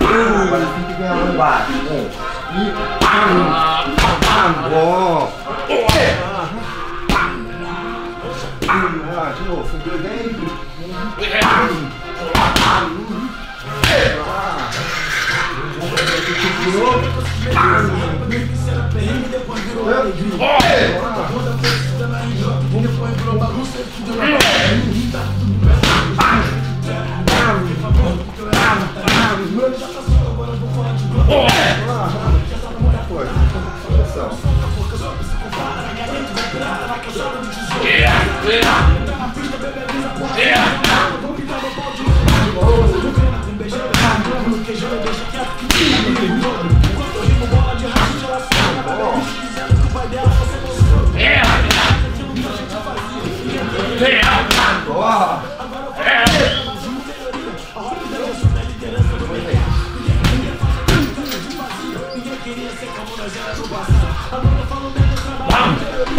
Agora tem que ganhar lá embaixo. Um. E. Bom. Ah, de novo. Segura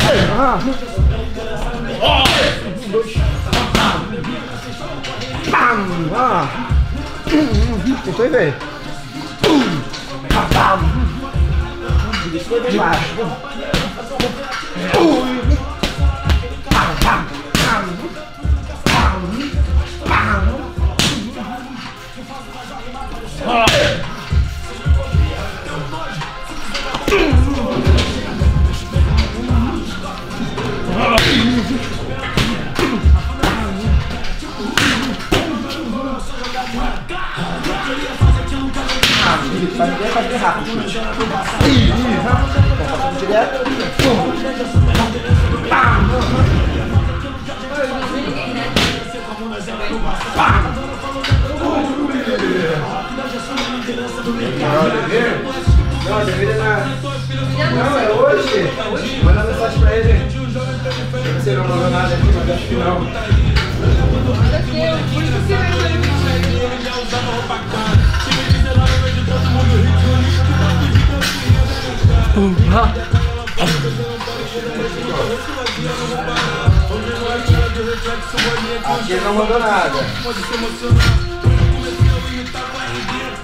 bem. De novo. Ah. Tentou ir ver. Desceu de baixo. Isso, Não, dever? Não, dever é na... Não, é hoje. Manda mensagem pra ele. Você não mandou nada aqui, mas acho que não. Aqui ele não mandou nada.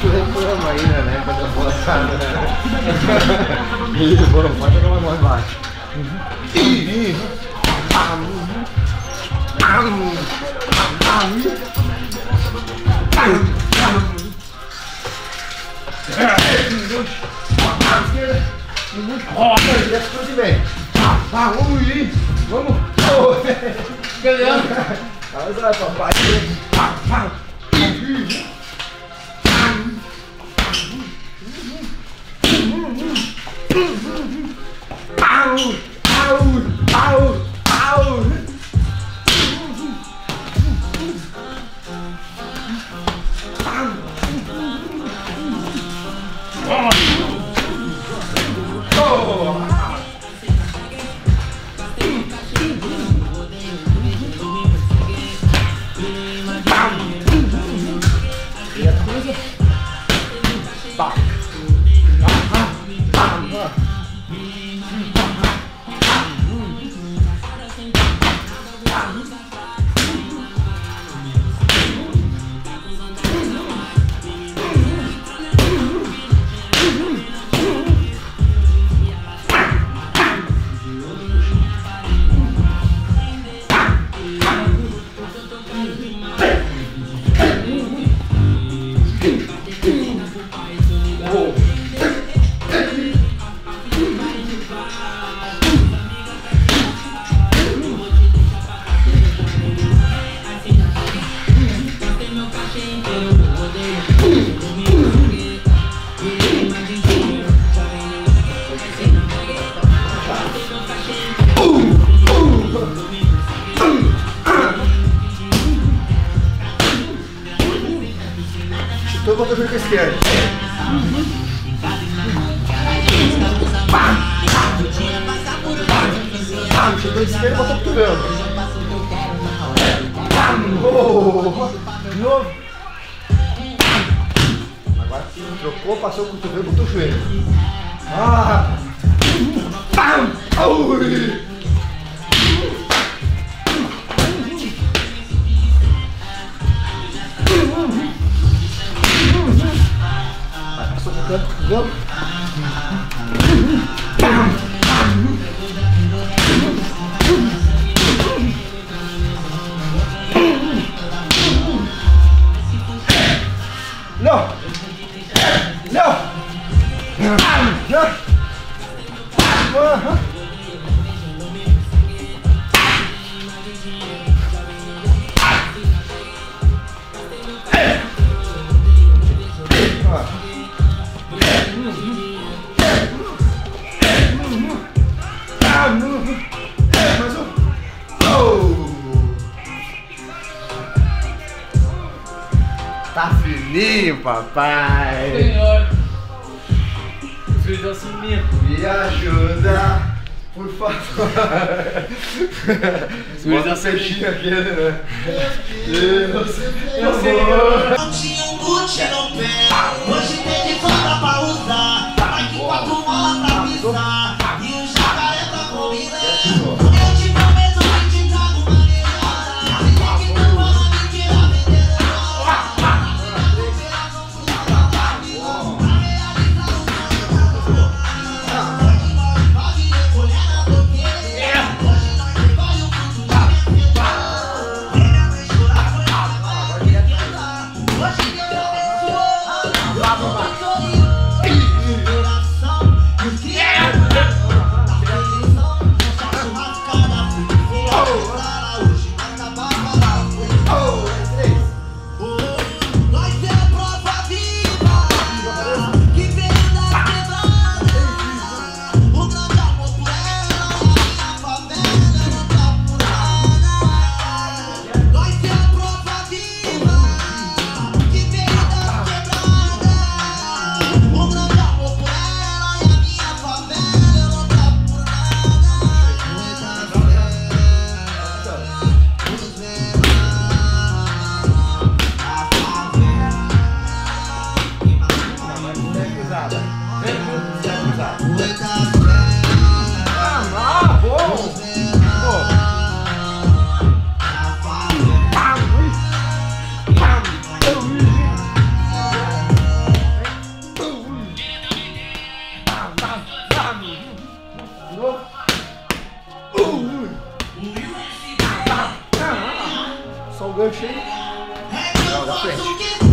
Tu reclama ainda, né? Quando eu assar, né? Ih, bom, pode jogar uma mão embaixo. Ó, direto tudo bem. Vamos ir. Vamos. Mas olha, papai. Ow! Ow! Ow! Ow! Oh! no desespero e botou costurando. Oh, de novo. Agora trocou, passou o cotovelo, e botou o joelho. Ah! Pam! Passou o cotovelo. papai. Senhor. Me ajuda, por favor. Me ajuda, peixinho aquele, né? Deus, Deus, Deus, No. Ooh. So good, shit. That's.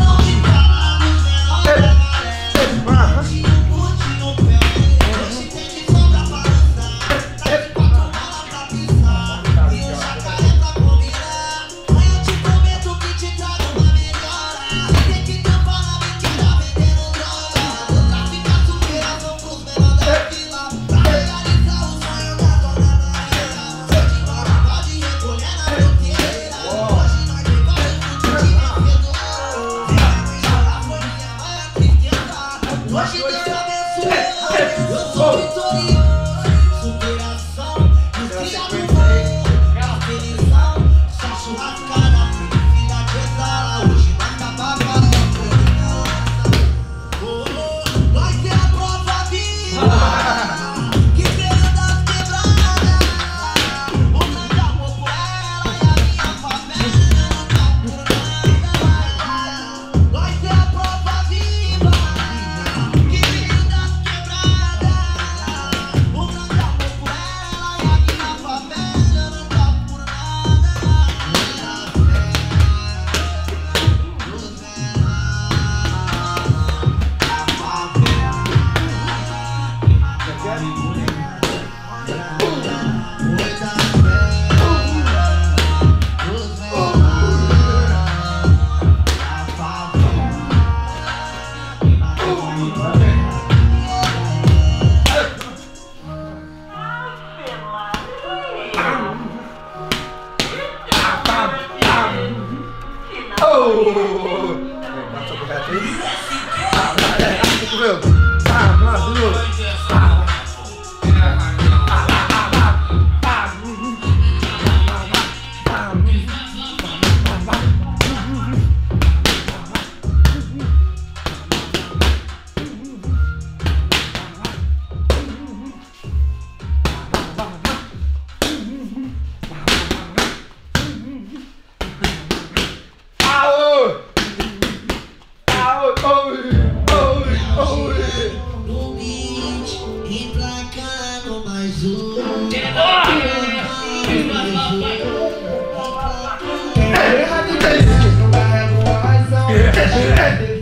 Yeah.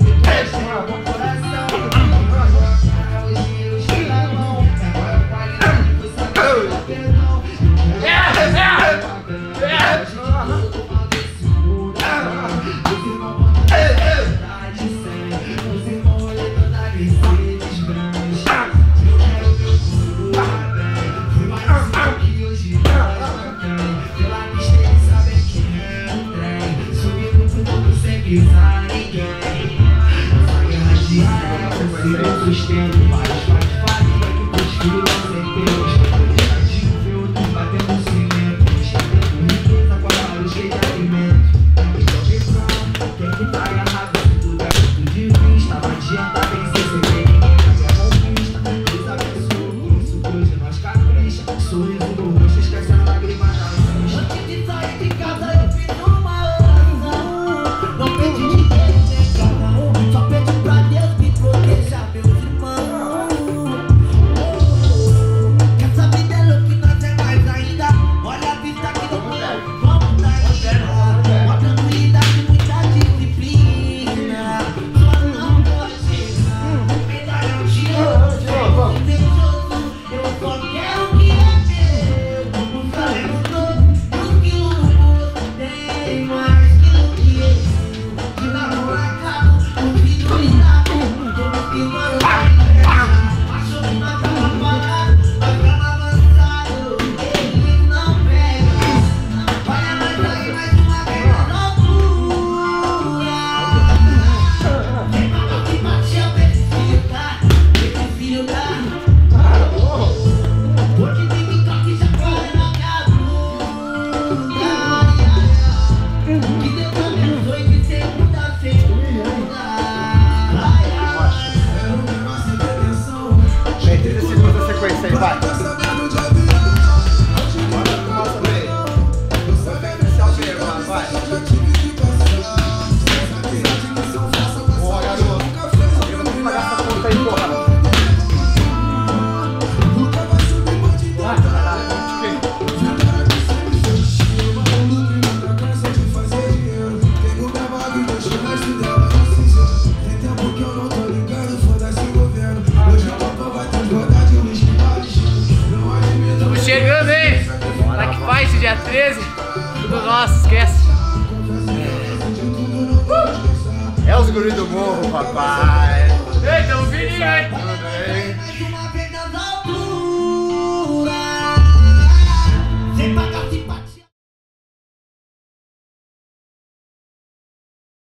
Os guris do morro, papai. Ei, tamo fininho, hein?